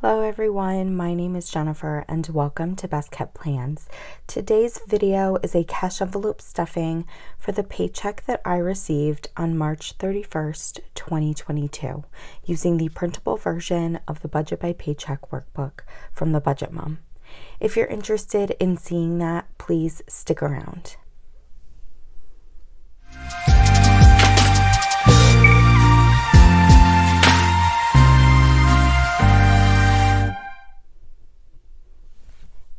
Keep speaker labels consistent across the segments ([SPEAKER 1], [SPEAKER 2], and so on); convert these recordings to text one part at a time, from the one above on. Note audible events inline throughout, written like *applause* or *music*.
[SPEAKER 1] Hello everyone, my name is Jennifer and welcome to Best Kept Plans. Today's video is a cash envelope stuffing for the paycheck that I received on March 31st, 2022, using the printable version of the Budget by Paycheck workbook from the Budget Mom. If you're interested in seeing that, please stick around.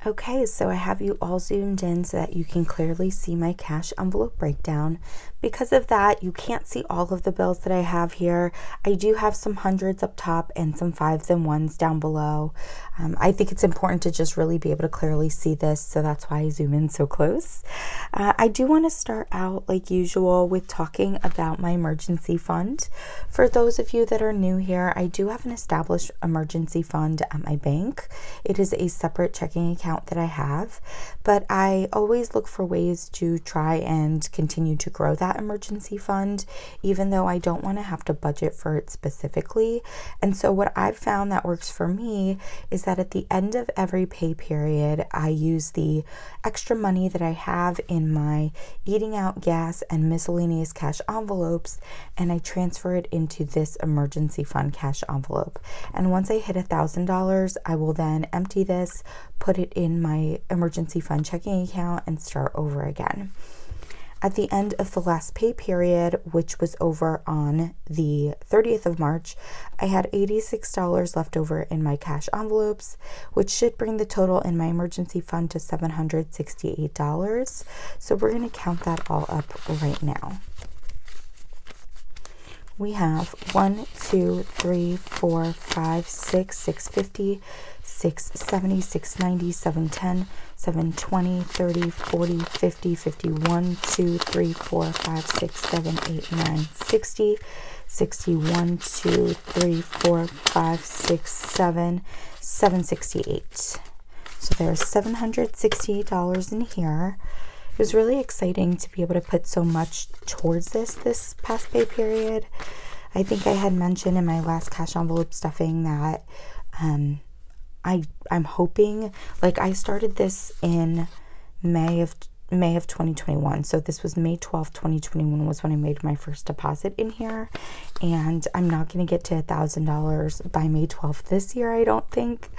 [SPEAKER 1] Okay, so I have you all zoomed in so that you can clearly see my cash envelope breakdown. Because of that, you can't see all of the bills that I have here. I do have some hundreds up top and some fives and ones down below. Um, I think it's important to just really be able to clearly see this, so that's why I zoom in so close. Uh, I do want to start out, like usual, with talking about my emergency fund. For those of you that are new here, I do have an established emergency fund at my bank. It is a separate checking account that I have, but I always look for ways to try and continue to grow that emergency fund, even though I don't want to have to budget for it specifically. And so, what I've found that works for me is that at the end of every pay period, I use the extra money that I have in my eating out gas and miscellaneous cash envelopes and I transfer it into this emergency fund cash envelope. And once I hit a thousand dollars, I will then empty this, put it in my emergency fund checking account, and start over again. At the end of the last pay period, which was over on the 30th of March, I had $86 left over in my cash envelopes, which should bring the total in my emergency fund to $768. So we're going to count that all up right now we have 1, 2, 3, 4, 5, 6, 650, 670, 690, 710, 720, 30, 40, 50, 51, 2, 3, 4, 5, 6, 7, 8, 9, 60, 61, 2, 3, 4, 5, 6, 7, 768. So there's $768 in here. It was really exciting to be able to put so much towards this this past pay period. I think I had mentioned in my last cash envelope stuffing that um, I I'm hoping like I started this in May of May of 2021. So this was May 12th, 2021 was when I made my first deposit in here. And I'm not going to get to a thousand dollars by May 12th this year, I don't think.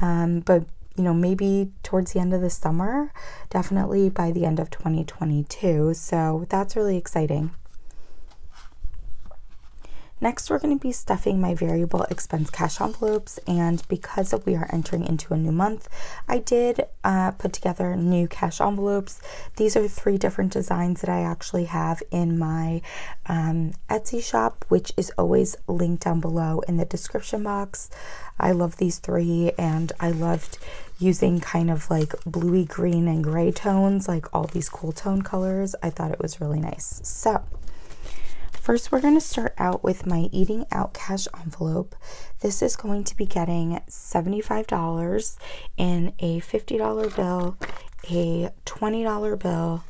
[SPEAKER 1] Um, but you know, maybe towards the end of the summer, definitely by the end of 2022. So that's really exciting. Next, we're going to be stuffing my variable expense cash envelopes. And because we are entering into a new month, I did uh, put together new cash envelopes. These are three different designs that I actually have in my um, Etsy shop, which is always linked down below in the description box. I love these three, and I loved using kind of like bluey green and gray tones, like all these cool tone colors. I thought it was really nice. So, First, we're going to start out with my eating out cash envelope. This is going to be getting $75 in a $50 bill, a $20 bill,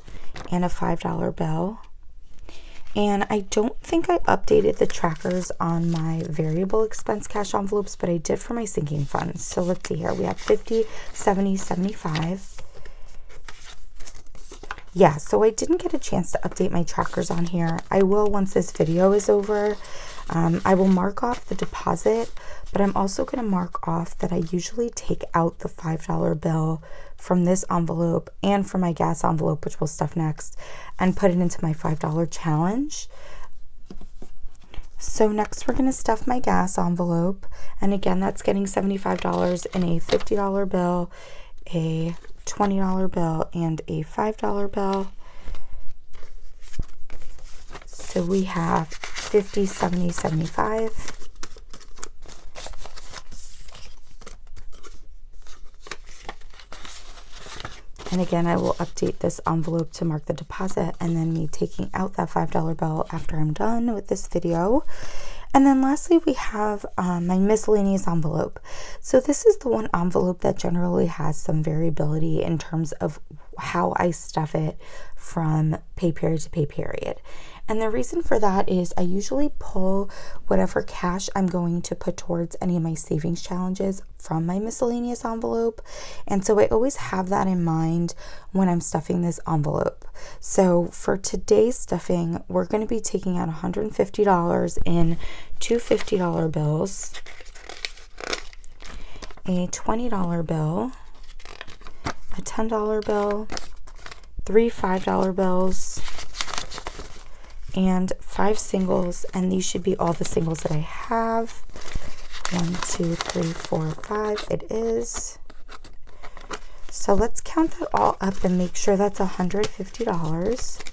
[SPEAKER 1] and a $5 bill. And I don't think I updated the trackers on my variable expense cash envelopes, but I did for my sinking funds. So let's see here. We have 50, 70, 75 yeah, so I didn't get a chance to update my trackers on here. I will once this video is over. Um, I will mark off the deposit, but I'm also going to mark off that I usually take out the $5 bill from this envelope and from my gas envelope, which we'll stuff next, and put it into my $5 challenge. So next we're going to stuff my gas envelope. And again, that's getting $75 in a $50 bill, a $20 bill and a $5 bill. So we have 50, 70, 75. And again, I will update this envelope to mark the deposit and then me taking out that $5 bill after I'm done with this video. And then lastly, we have um, my miscellaneous envelope. So this is the one envelope that generally has some variability in terms of how I stuff it from pay period to pay period. And the reason for that is I usually pull whatever cash I'm going to put towards any of my savings challenges from my miscellaneous envelope. And so I always have that in mind when I'm stuffing this envelope. So for today's stuffing, we're going to be taking out $150 in two $50 bills, a $20 bill, a $10 bill, three $5 bills, and five singles. And these should be all the singles that I have. One, two, three, four, five. It is. So let's count that all up and make sure that's $150.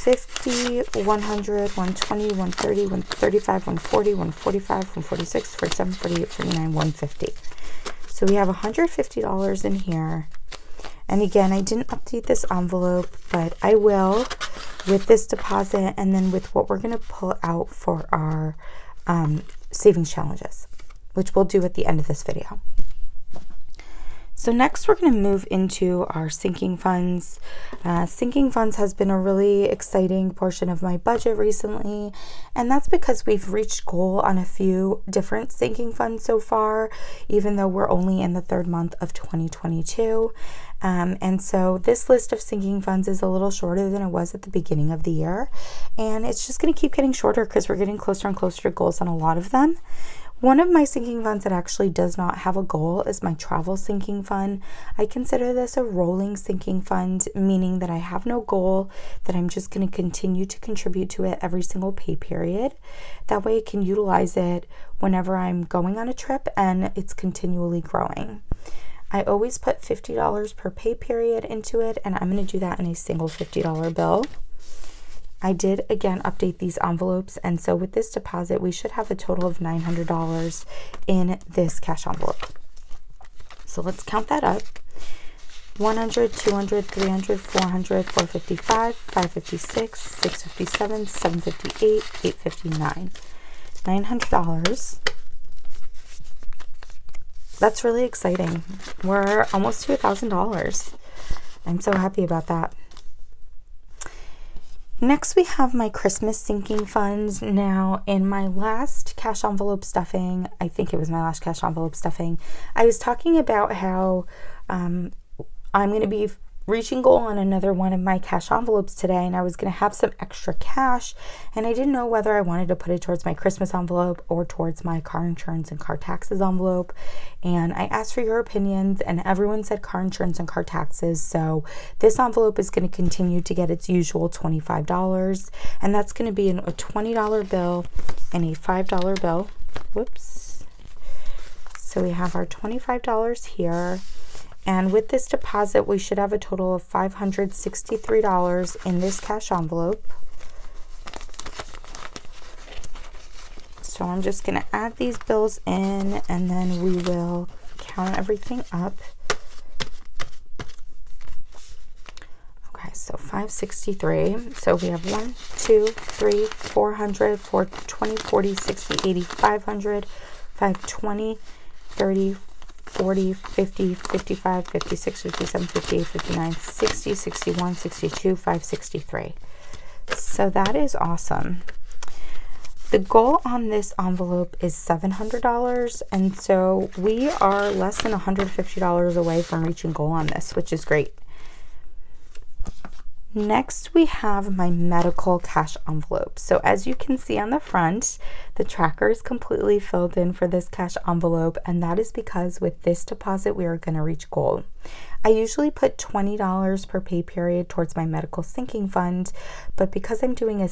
[SPEAKER 1] 50, 100, 120, 130, 135, 140, 145, 146, 47, 48, 49, 150. So we have $150 in here. And again, I didn't update this envelope, but I will with this deposit and then with what we're going to pull out for our um, savings challenges, which we'll do at the end of this video. So next we're going to move into our sinking funds. Uh, sinking funds has been a really exciting portion of my budget recently, and that's because we've reached goal on a few different sinking funds so far, even though we're only in the third month of 2022. Um, and so this list of sinking funds is a little shorter than it was at the beginning of the year, and it's just going to keep getting shorter because we're getting closer and closer to goals on a lot of them. One of my sinking funds that actually does not have a goal is my travel sinking fund. I consider this a rolling sinking fund, meaning that I have no goal, that I'm just going to continue to contribute to it every single pay period. That way I can utilize it whenever I'm going on a trip and it's continually growing. I always put $50 per pay period into it, and I'm going to do that in a single $50 bill. I did again update these envelopes, and so with this deposit, we should have a total of $900 in this cash envelope. So let's count that up 100, 200, 300, 400, 455, 556, 657, 758, 859. $900. That's really exciting. We're almost to a $1,000. I'm so happy about that. Next, we have my Christmas sinking funds. Now, in my last cash envelope stuffing, I think it was my last cash envelope stuffing, I was talking about how um, I'm going to be reaching goal on another one of my cash envelopes today and I was going to have some extra cash and I didn't know whether I wanted to put it towards my Christmas envelope or towards my car insurance and car taxes envelope. And I asked for your opinions and everyone said car insurance and car taxes so this envelope is going to continue to get its usual $25 and that's going to be a $20 bill and a $5 bill. Whoops. So we have our $25 here and with this deposit, we should have a total of $563 in this cash envelope. So I'm just going to add these bills in and then we will count everything up. Okay, so 563. So we have 1, 2, 3, 400, 420, 40, 60, 80, 500, 520, 30, 40, 50, 55, 56, 57, 58, 59, 60, 61, 62, 563. So that is awesome. The goal on this envelope is $700, and so we are less than $150 away from reaching goal on this, which is great. Next, we have my medical cash envelope. So as you can see on the front, the tracker is completely filled in for this cash envelope, and that is because with this deposit, we are going to reach goal. I usually put $20 per pay period towards my medical sinking fund, but because I'm doing a,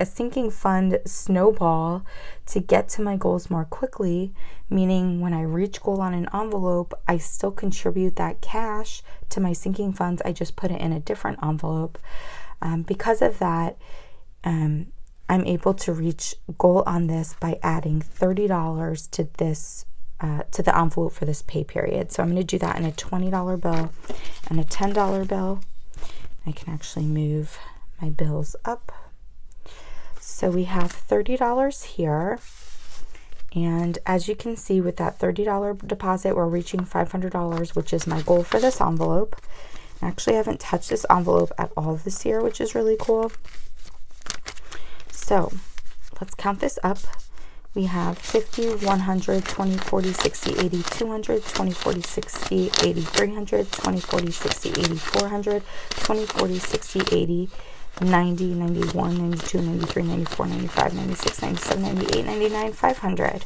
[SPEAKER 1] a sinking fund snowball to get to my goals more quickly, meaning when I reach goal on an envelope, I still contribute that cash to my sinking funds. I just put it in a different envelope. Um, because of that, um, I'm able to reach goal on this by adding $30 to this uh, to the envelope for this pay period. So I'm going to do that in a $20 bill and a $10 bill. I can actually move my bills up. So we have $30 here. And as you can see with that $30 deposit, we're reaching $500, which is my goal for this envelope. Actually, I haven't touched this envelope at all this year, which is really cool. So let's count this up. We have 50, 100, 20, 40, 60, 80, 200, 20, 40, 60, 80, 300, 20, 40, 60, 80, 400, 20, 40, 60, 80, 90, 91, 92, 93, 94, 95, 96, 97, 98, 99, 500.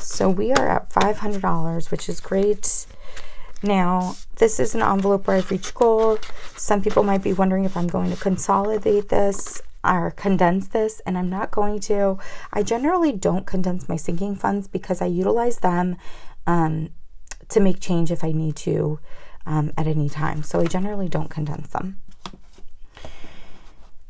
[SPEAKER 1] So we are at $500, which is great. Now, this is an envelope where I've reached goal. Some people might be wondering if I'm going to consolidate this or condense this, and I'm not going to. I generally don't condense my sinking funds because I utilize them um, to make change if I need to um, at any time. So I generally don't condense them.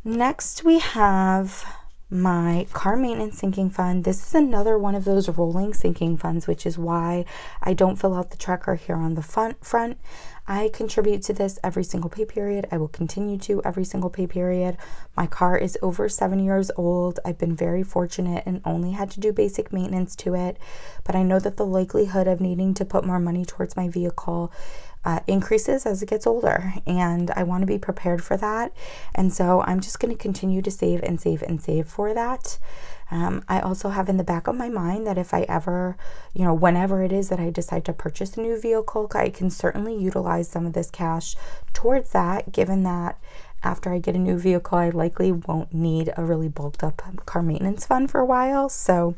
[SPEAKER 1] Next, we have my car maintenance sinking fund. This is another one of those rolling sinking funds, which is why I don't fill out the tracker here on the front. front. I contribute to this every single pay period. I will continue to every single pay period. My car is over seven years old. I've been very fortunate and only had to do basic maintenance to it, but I know that the likelihood of needing to put more money towards my vehicle uh, increases as it gets older, and I want to be prepared for that. And so I'm just going to continue to save and save and save for that. Um, I also have in the back of my mind that if I ever, you know, whenever it is that I decide to purchase a new vehicle, I can certainly utilize some of this cash towards that, given that after I get a new vehicle, I likely won't need a really bulked up car maintenance fund for a while. So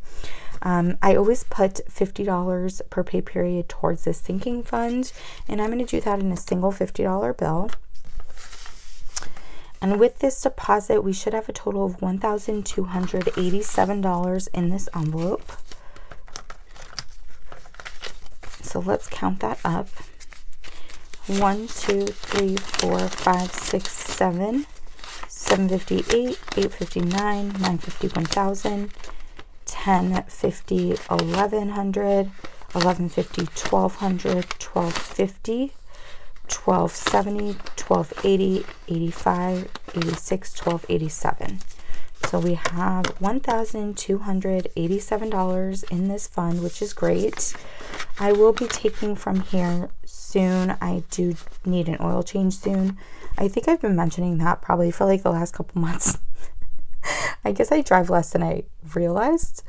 [SPEAKER 1] um, I always put $50 per pay period towards this sinking fund, and I'm going to do that in a single $50 bill. And with this deposit, we should have a total of $1,287 in this envelope. So let's count that up. One, two, three, four, five, six, seven, 758, 859, 950, 1000, 1050, 1100, 1150, 1200, 1250, 1270, 1280, 85, 86, 1287. So we have $1,287 in this fund, which is great. I will be taking from here soon. I do need an oil change soon. I think I've been mentioning that probably for like the last couple *laughs* months. I guess I drive less than I realized,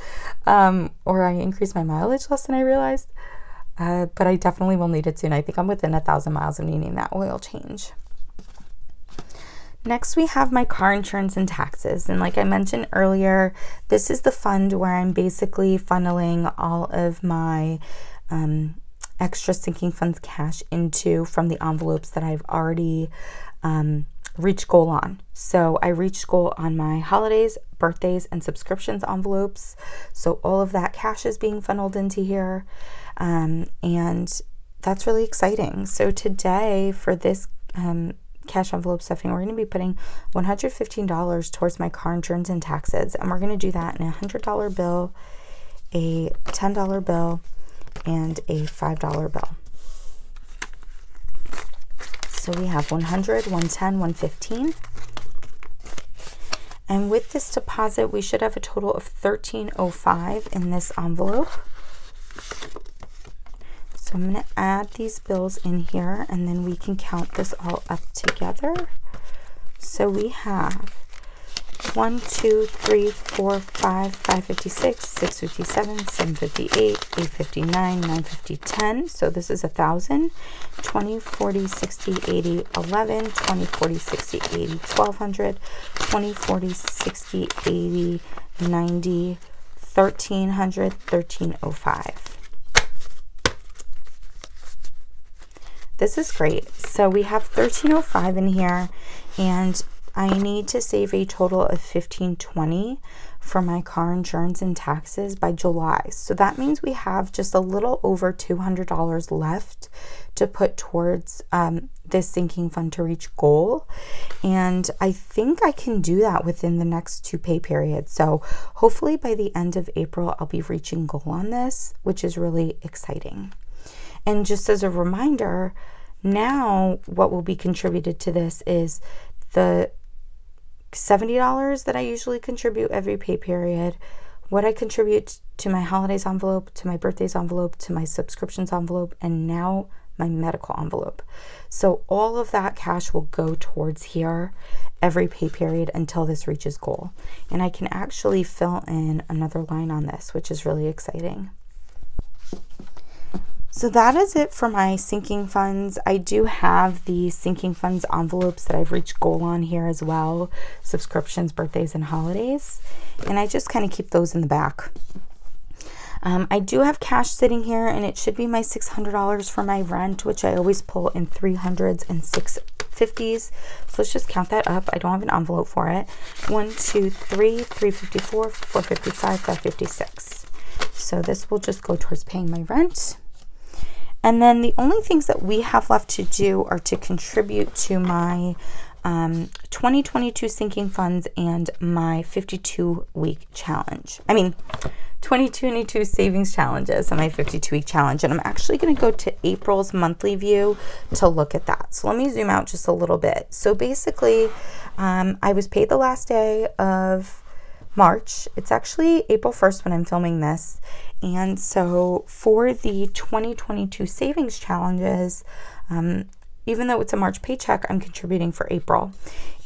[SPEAKER 1] um, or I increase my mileage less than I realized. Uh, but I definitely will need it soon. I think I'm within a thousand miles of needing that oil change. Next, we have my car insurance and taxes. And like I mentioned earlier, this is the fund where I'm basically funneling all of my um, extra sinking funds cash into from the envelopes that I've already um, reached goal on. So I reached goal on my holidays, birthdays, and subscriptions envelopes. So all of that cash is being funneled into here. Um, and that's really exciting. So today, for this um, cash envelope stuffing, we're going to be putting $115 towards my car insurance and taxes. And we're going to do that in a $100 bill, a $10 bill, and a $5 bill. So we have 100, 110, 115. And with this deposit, we should have a total of 1305 in this envelope. So I'm going to add these bills in here and then we can count this all up together. So we have 1, 2, 3, 4, 5, 556, 657, 758, 859, 950, 10. So this is a 1,000. 20, 40, 60, 80, 11, 20, 40, 60, 80, 1200, 20, 40, 60, 80, 90, 1300, 1305. This is great. So we have 1305 in here and I need to save a total of 1520 for my car insurance and taxes by July. So that means we have just a little over $200 left to put towards um, this sinking fund to reach goal. And I think I can do that within the next two pay periods. So hopefully by the end of April, I'll be reaching goal on this, which is really exciting. And just as a reminder, now what will be contributed to this is the $70 that I usually contribute every pay period, what I contribute to my holidays envelope, to my birthdays envelope, to my subscriptions envelope, and now my medical envelope. So all of that cash will go towards here every pay period until this reaches goal. And I can actually fill in another line on this, which is really exciting. So that is it for my sinking funds. I do have the sinking funds envelopes that I've reached goal on here as well, subscriptions, birthdays, and holidays. And I just kind of keep those in the back. Um, I do have cash sitting here and it should be my $600 for my rent, which I always pull in 300s and 650s. So let's just count that up. I don't have an envelope for it. One, two, three, 354, 455, 556. So this will just go towards paying my rent. And then the only things that we have left to do are to contribute to my um, 2022 sinking funds and my 52 week challenge. I mean, 2022 savings challenges and my 52 week challenge. And I'm actually going to go to April's monthly view to look at that. So let me zoom out just a little bit. So basically, um, I was paid the last day of March. It's actually April 1st when I'm filming this. And so for the 2022 savings challenges, um, even though it's a March paycheck, I'm contributing for April.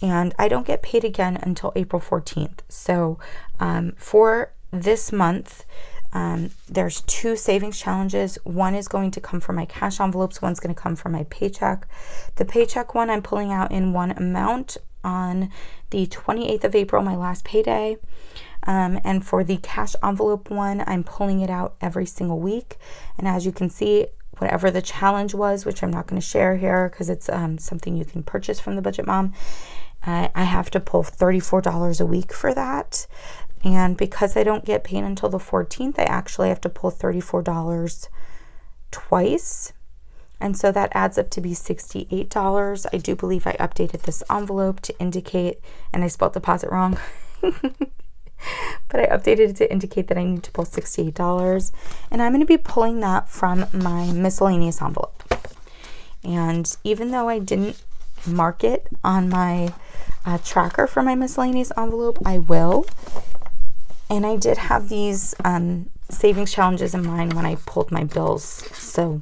[SPEAKER 1] And I don't get paid again until April 14th. So um, for this month, um, there's two savings challenges. One is going to come from my cash envelopes, one's going to come from my paycheck. The paycheck one I'm pulling out in one amount on the 28th of April, my last payday. Um, and for the cash envelope one, I'm pulling it out every single week. And as you can see, whatever the challenge was, which I'm not going to share here because it's um, something you can purchase from the Budget Mom, uh, I have to pull $34 a week for that. And because I don't get paid until the 14th, I actually have to pull $34 twice. And so that adds up to be $68. I do believe I updated this envelope to indicate, and I spelled deposit wrong. *laughs* but I updated it to indicate that I need to pull $68. And I'm going to be pulling that from my miscellaneous envelope. And even though I didn't mark it on my uh, tracker for my miscellaneous envelope, I will. And I did have these um, savings challenges in mind when I pulled my bills. So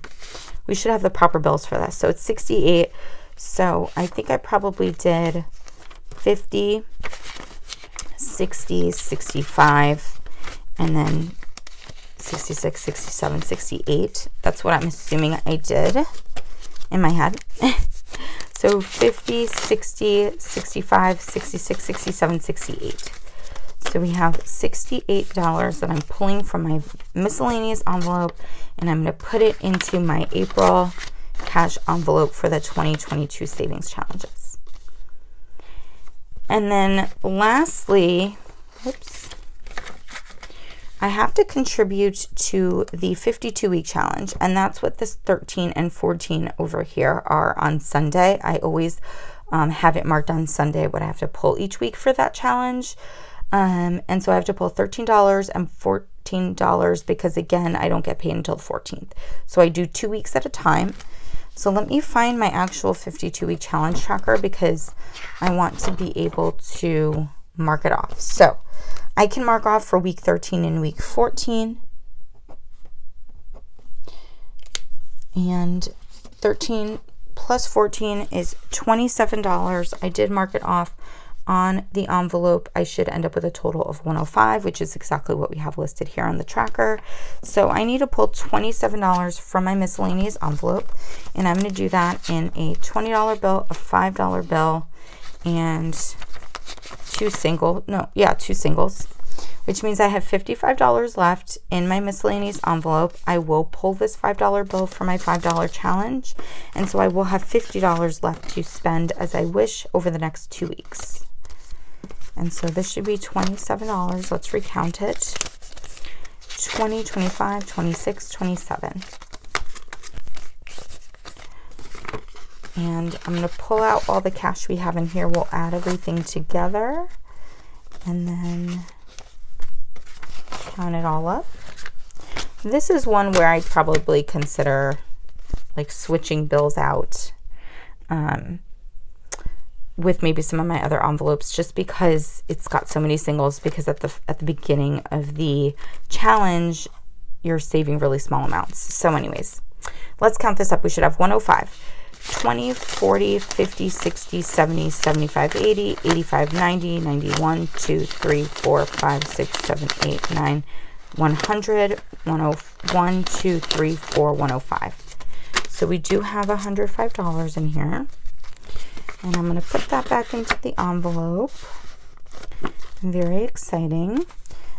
[SPEAKER 1] we should have the proper bills for this. So it's 68. So I think I probably did 50 60, 65, and then 66, 67, 68. That's what I'm assuming I did in my head. *laughs* so 50, 60, 65, 66, 67, 68. So we have $68 that I'm pulling from my miscellaneous envelope and I'm going to put it into my April cash envelope for the 2022 savings challenges. And then lastly, oops, I have to contribute to the 52 week challenge. And that's what this 13 and 14 over here are on Sunday. I always um, have it marked on Sunday what I have to pull each week for that challenge. Um, and so I have to pull $13 and $14 because again, I don't get paid until the 14th. So I do two weeks at a time. So let me find my actual 52 week challenge tracker because I want to be able to mark it off. So I can mark off for week 13 and week 14. And 13 plus 14 is $27. I did mark it off on the envelope, I should end up with a total of 105, which is exactly what we have listed here on the tracker. So I need to pull $27 from my miscellaneous envelope, and I'm going to do that in a $20 bill, a $5 bill, and two single, no, yeah, two singles, which means I have $55 left in my miscellaneous envelope. I will pull this $5 bill for my $5 challenge, and so I will have $50 left to spend as I wish over the next two weeks. And so this should be $27. Let's recount it. 20, 25, 26, 27. And I'm going to pull out all the cash we have in here. We'll add everything together and then count it all up. This is one where I'd probably consider like switching bills out. Um, with maybe some of my other envelopes just because it's got so many singles because at the at the beginning of the challenge you're saving really small amounts. So anyways, let's count this up. We should have 105. 20, 40, 50, 60, 70, 75, 80, 85, 90, 91, 2, 3, 4, 5, 6, 7, 8, 9, 100, 101, 2, 3, 4, 105. So we do have $105 in here. And I'm going to put that back into the envelope. Very exciting.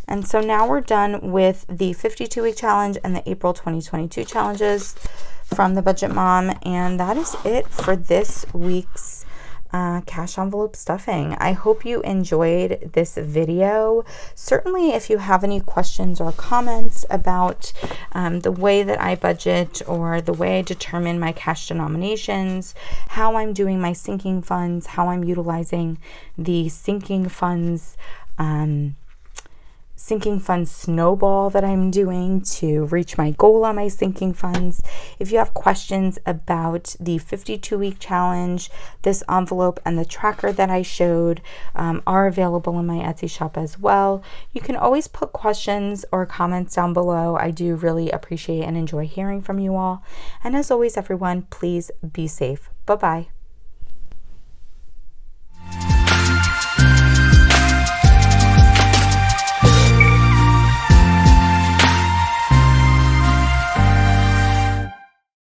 [SPEAKER 1] And so now we're done with the 52 week challenge and the April 2022 challenges from the Budget Mom. And that is it for this week's uh, cash envelope stuffing. I hope you enjoyed this video. Certainly, if you have any questions or comments about um, the way that I budget or the way I determine my cash denominations, how I'm doing my sinking funds, how I'm utilizing the sinking funds. Um, sinking fund snowball that I'm doing to reach my goal on my sinking funds. If you have questions about the 52 week challenge, this envelope and the tracker that I showed um, are available in my Etsy shop as well. You can always put questions or comments down below. I do really appreciate and enjoy hearing from you all. And as always, everyone, please be safe. Bye bye.